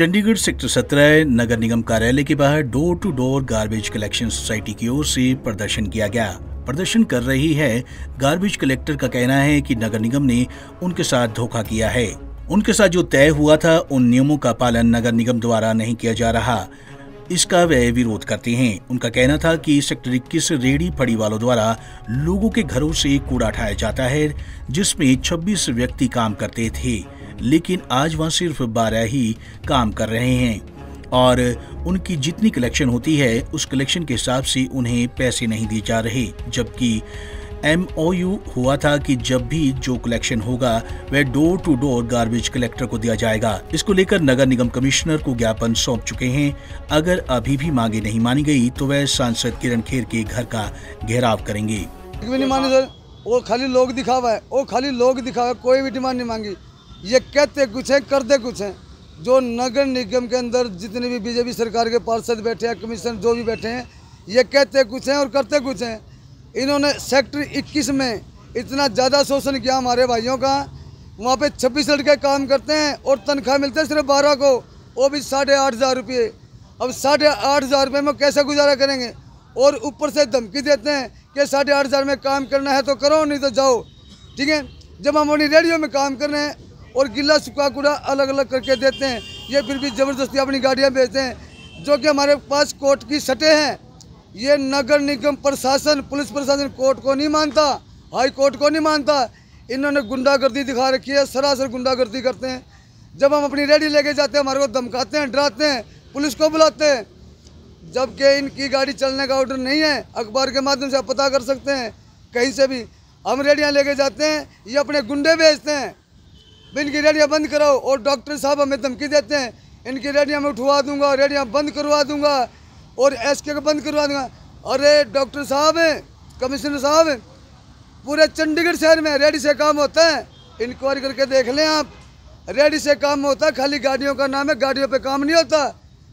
Chandigarh sector सत्रह नगर निगम कार्यालय के बाहर door to door garbage collection society की ओर से प्रदर्शन किया गया। प्रदर्शन कर रही है गार्बेज कलेक्टर का कहना है कि नगर निगम ने उनके साथ धोखा किया है। उनके साथ जो तय हुआ था, उन नियमों का पालन नगर निगम द्वारा नहीं किया जा रहा। इसका वे विरोध करते हैं। उनका कहना था कि सेक्टर इक्कीस रेडी फड़ी वालों द्वारा लोगों के घरों से कूड़ा उठाया जाता है, जिसमें 26 व्यक्ति काम करते थे। लेकिन आज वहाँ सिर्फ़ बारह ही काम कर रहे हैं। और उनकी जितनी कलेक्शन होती है, उस कलेक्शन के हिसाब से उन्हें पैसे नहीं दिए जा रहे। जबकि एम हुआ था कि जब भी जो कलेक्शन होगा, वह door to door garbage collector को दिया जाएगा। इसको लेकर नगर निगम कमिश्नर को ज्ञापन सौंप चुके हैं। अगर अभी भी मांगे नहीं मानी गई तो वह सांसद किरण खेर के घर का घेराव करेंगे। वो खाली लोग दिखावा है। वो खाली लोग दिखावा कोई भी डिमांड नहीं मांगी। ये कहते कुछ हैं, करते कुछ हैं। जो नगर निगम के अंदर जितने भी बीजेपी सरकार के पार्षद बैठे हैं, कमिश्नर जो भी बैठे हैं, ये कहते कुछ हैं और करते कुछ हैं। इन्होंने सेक्टर 21 में इतना ज़्यादा शोषण किया हमारे भाइयों का। वहाँ पे छब्बीस लड़के काम करते हैं और तनख्वाह मिलते हैं सिर्फ़ बारह को। वो भी साढ़े आठ हज़ार रुपये। अब साढ़े आठ हज़ार रुपये में कैसे गुजारा करेंगे? और ऊपर से धमकी देते हैं कि साढ़े आठ हज़ार में काम करना है तो करो, नहीं तो जाओ। ठीक है? जब हम अपनी रेडियो में काम कर रहे हैं और गिला सूखा कूड़ा अलग अलग करके देते हैं। ये फिर भी ज़बरदस्ती अपनी गाड़ियाँ भेजते हैं, जो कि हमारे पास कोर्ट की सटे हैं। ये नगर निगम प्रशासन, पुलिस प्रशासन कोर्ट को नहीं मानता, हाई कोर्ट को नहीं मानता। इन्होंने गुंडागर्दी दिखा रखी है, सरासर गुंडागर्दी करते हैं। जब हम अपनी रेडी लेके जाते हैं, हमारे को धमकाते हैं, डराते हैं, पुलिस को बुलाते हैं, जबकि इनकी गाड़ी चलने का ऑर्डर नहीं है, अखबार के माध्यम से आप पता कर सकते हैं, कहीं से भी। हम रेडियाँ लेके जाते हैं, ये अपने गुंडे भेजते हैं। इनकी रेडियाँ बंद कराओ और डॉक्टर साहब हमें धमकी देते हैं। इनकी रेडियाँ में उठवा दूँगा, रेडियाँ बंद करवा दूँगा और एस के बंद करवा दूँगा। अरे डॉक्टर साहब, कमिश्नर साहब, पूरे चंडीगढ़ शहर में रेडी से काम होता है। इंक्वायरी करके देख लें आप। रेडी से काम होता है, खाली गाड़ियों का नाम है, गाड़ियों पे काम नहीं होता।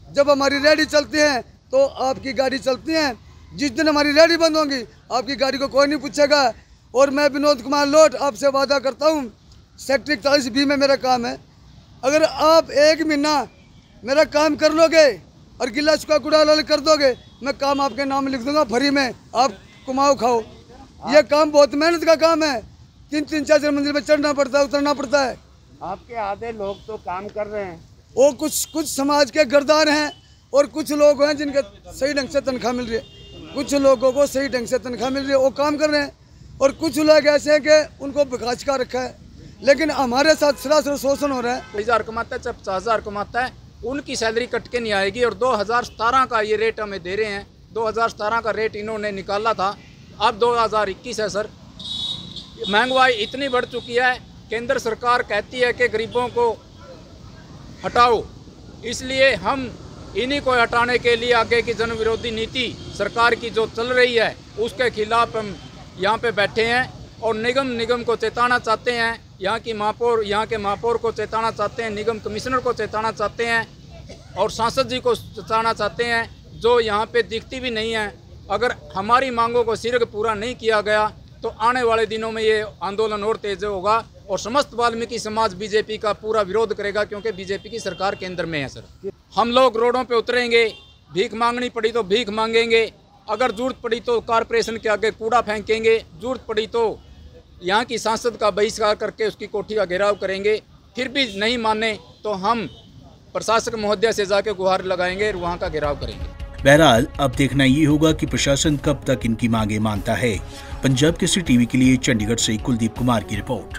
जब हमारी रेडी चलती है तो आपकी गाड़ी चलती है। जिस दिन हमारी रेडी बंद होगी, आपकी गाड़ी को कोई नहीं पूछेगा। और मैं विनोद कुमार लोट, आपसे वादा करता हूँ सेक्टर इकतालीस बी में मेरा काम है। अगर आप एक महीना मेरा काम कर लोगे और गिला चुका कूड़ा लाल कर दोगे मैं काम आपके नाम लिख दूँगा फ्री में आप कुमाओ खाओ। ये काम बहुत मेहनत का काम है। तीन तीन चार चार मंजिल में चढ़ना पड़ता है उतरना पड़ता है। आपके आधे लोग तो काम कर रहे हैं। वो कुछ कुछ समाज के गर्दार हैं और कुछ लोग हैं जिनके सही ढंग से तनख्वाह मिल रही है। कुछ लोगों को सही ढंग से तनख्वाह मिल रही है वो काम कर रहे हैं। और कुछ लोग ऐसे हैं कि उनको बिकाच का रखा है। लेकिन हमारे साथ सरासर शोषण हो रहा है। हज़ार कमाता है चाहे पचास हज़ार कमाता है। उनकी सैलरी कट के नहीं आएगी और दो हज़ार सतारह का ये रेट हमें दे रहे हैं। दो हज़ार सतारह का रेट इन्होंने निकाला था। अब दो हज़ार इक्कीस है, सर। महँगाई इतनी बढ़ चुकी है, केंद्र सरकार कहती है कि गरीबों को हटाओ। इसलिए हम इन्हीं को हटाने के लिए आगे की जन विरोधी नीति सरकार की जो चल रही है, उसके खिलाफ हम यहाँ पे बैठे हैं और निगम निगम को चेताना चाहते हैं यहाँ की महापौर, यहाँ के महापौर को चेताना चाहते हैं, निगम कमिश्नर को चेताना चाहते हैं और सांसद जी को चेताना चाहते हैं, जो यहाँ पे दिखती भी नहीं है। अगर हमारी मांगों को सिर पूरा नहीं किया गया तो आने वाले दिनों में ये आंदोलन और तेज होगा और समस्त वाल्मीकि समाज बीजेपी का पूरा विरोध करेगा, क्योंकि बीजेपी की सरकार केंद्र में है सर। हम लोग रोडों पे उतरेंगे, भीख मांगनी पड़ी तो भीख मांगेंगे, अगर ज़रूरत पड़ी तो कारपोरेशन के आगे कूड़ा फेंकेंगे, ज़रूरत पड़ी तो यहाँ की सांसद का बहिष्कार करके उसकी कोठी का घेराव करेंगे, फिर भी नहीं माने तो हम प्रशासक महोदय से जाके गुहार लगाएँगे और वहाँ का घेराव करेंगे। बहरहाल, अब देखना ये होगा कि प्रशासन कब तक इनकी मांगे मानता है। पंजाब के सी टीवी के लिए चंडीगढ़ से कुलदीप कुमार की रिपोर्ट।